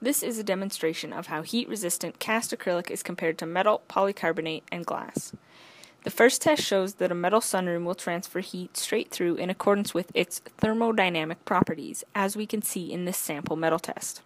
This is a demonstration of how heat-resistant cast acrylic is compared to metal, polycarbonate, and glass. The first test shows that a metal sunroom will transfer heat straight through in accordance with its thermodynamic properties, as we can see in this sample metal test.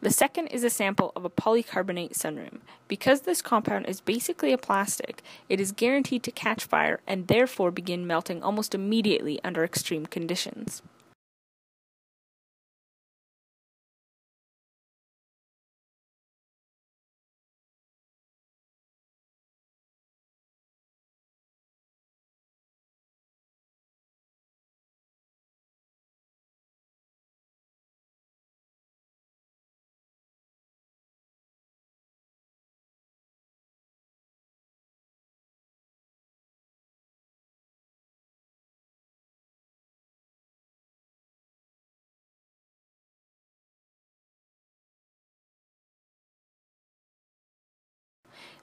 The second is a sample of a polycarbonate sunroom. Because this compound is basically a plastic, it is guaranteed to catch fire and therefore begin melting almost immediately under extreme conditions.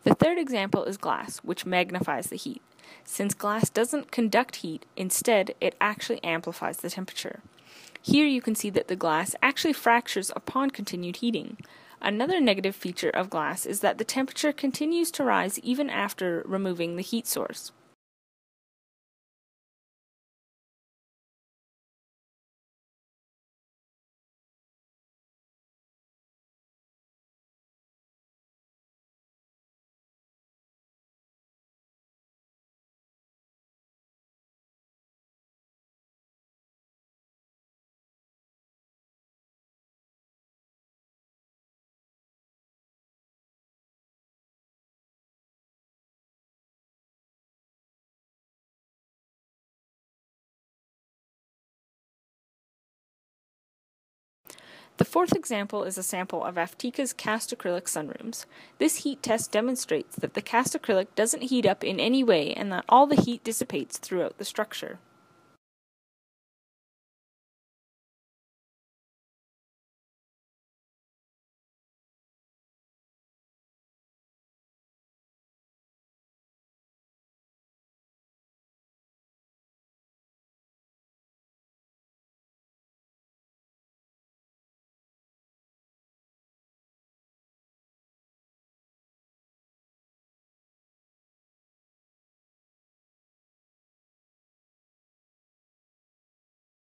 The third example is glass, which magnifies the heat. Since glass doesn't conduct heat, instead, it actually amplifies the temperature. Here you can see that the glass actually fractures upon continued heating. Another negative feature of glass is that the temperature continues to rise even after removing the heat source. The fourth example is a sample of Aftica's cast acrylic sunrooms. This heat test demonstrates that the cast acrylic doesn't heat up in any way and that all the heat dissipates throughout the structure.